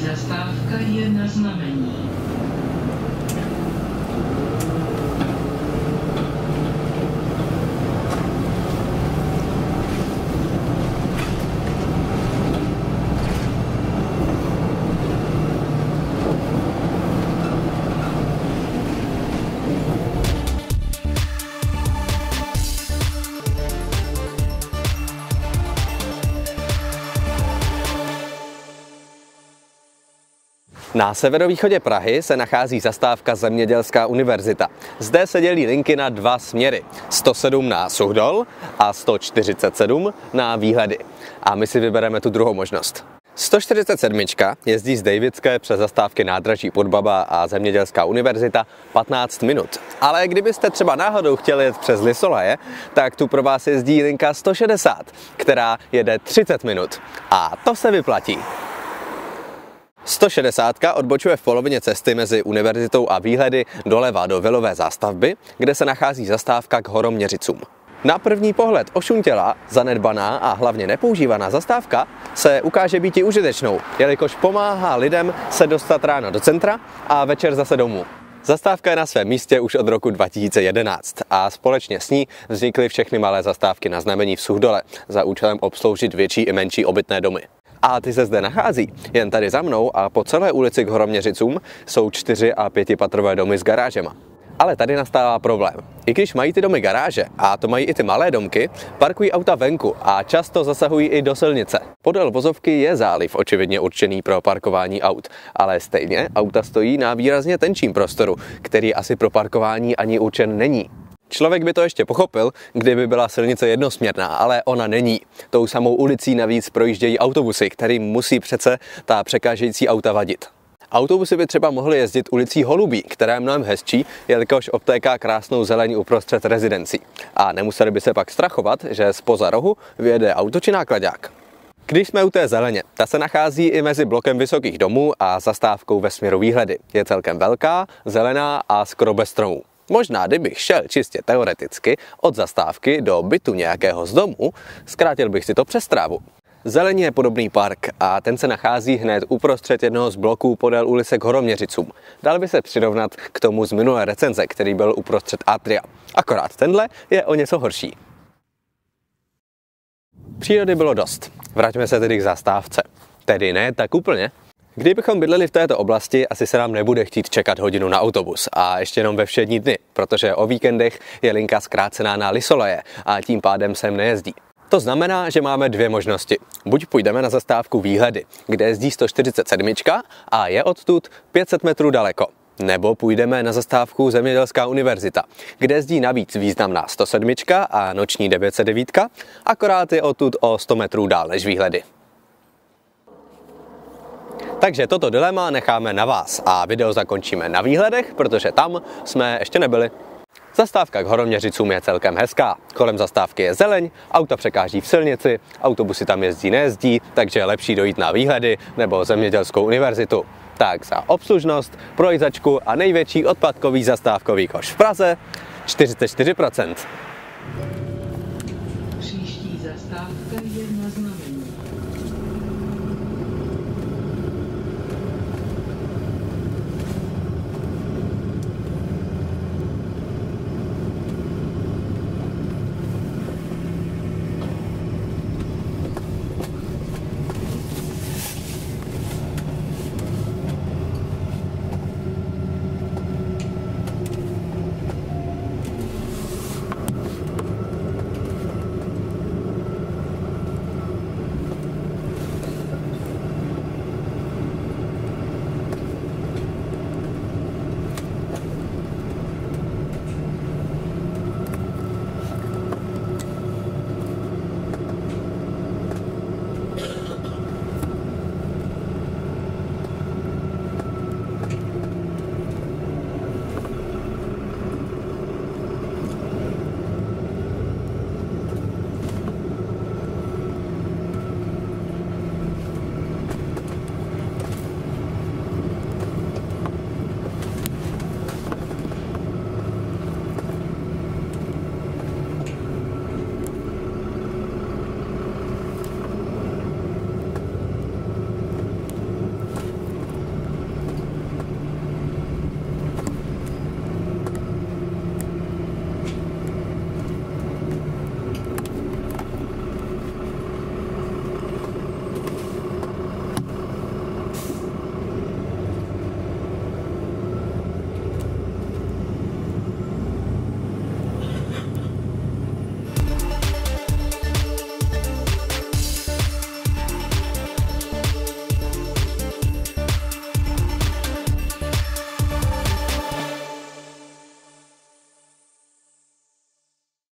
zastávka je na znamení. Na severovýchodě Prahy se nachází zastávka Zemědělská univerzita. Zde se dělí linky na dva směry. 107 na Suhdol a 147 na Výhledy. A my si vybereme tu druhou možnost. 147 jezdí z Davidské přes zastávky nádraží Podbaba a Zemědělská univerzita 15 minut. Ale kdybyste třeba náhodou chtěli jet přes Lisolaje, tak tu pro vás jezdí linka 160, která jede 30 minut. A to se vyplatí. 160 odbočuje v polovině cesty mezi univerzitou a výhledy doleva do vilové zástavby, kde se nachází zastávka k horoměřicům. Na první pohled ošuntělá, zanedbaná a hlavně nepoužívaná zastávka se ukáže být i užitečnou, jelikož pomáhá lidem se dostat ráno do centra a večer zase domů. Zastávka je na svém místě už od roku 2011 a společně s ní vznikly všechny malé zastávky na znamení v Suhdole za účelem obsloužit větší i menší obytné domy. A ty se zde nachází. Jen tady za mnou a po celé ulici k Horoměřicům jsou čtyři a pětipatrové domy s garážema. Ale tady nastává problém. I když mají ty domy garáže, a to mají i ty malé domky, parkují auta venku a často zasahují i do silnice. Podél vozovky je záliv očividně určený pro parkování aut, ale stejně auta stojí na výrazně tenčím prostoru, který asi pro parkování ani určen není. Člověk by to ještě pochopil, kdyby byla silnice jednosměrná, ale ona není. Tou samou ulicí navíc projíždějí autobusy, kterým musí přece ta překážející auta vadit. Autobusy by třeba mohly jezdit ulicí Holubí, která je mnohem hezčí, jelikož obtéká krásnou zeleň uprostřed rezidencí. A nemuseli by se pak strachovat, že spoza rohu vyjede auto či nákladák. Když jsme u té zeleně, ta se nachází i mezi blokem vysokých domů a zastávkou ve směru výhledy. Je celkem velká, zelená a skoro bez stromů. Možná, kdybych šel čistě teoreticky od zastávky do bytu nějakého z domu, zkrátil bych si to přes trávu. Zelení je podobný park a ten se nachází hned uprostřed jednoho z bloků podél ulice k Horoměřicům. Dal by se přirovnat k tomu z minulé recenze, který byl uprostřed Atria. Akorát tenhle je o něco horší. Přírody bylo dost. Vraťme se tedy k zastávce. Tedy ne tak úplně, Kdybychom bydleli v této oblasti, asi se nám nebude chtít čekat hodinu na autobus a ještě jenom ve všední dny, protože o víkendech je linka zkrácená na Lisolaje a tím pádem sem nejezdí. To znamená, že máme dvě možnosti. Buď půjdeme na zastávku Výhledy, kde jezdí 147 a je odtud 500 metrů daleko. Nebo půjdeme na zastávku Zemědělská univerzita, kde jezdí navíc významná 107 a noční 909, akorát je odtud o 100 metrů dál než výhledy. Takže toto dilema necháme na vás a video zakončíme na výhledech, protože tam jsme ještě nebyli. Zastávka k Horoměřicům je celkem hezká. Kolem zastávky je zeleň, auta překáží v silnici, autobusy tam jezdí, nejezdí, takže je lepší dojít na výhledy nebo zemědělskou univerzitu. Tak za obslužnost, projzačku a největší odpadkový zastávkový koš v Praze 44%.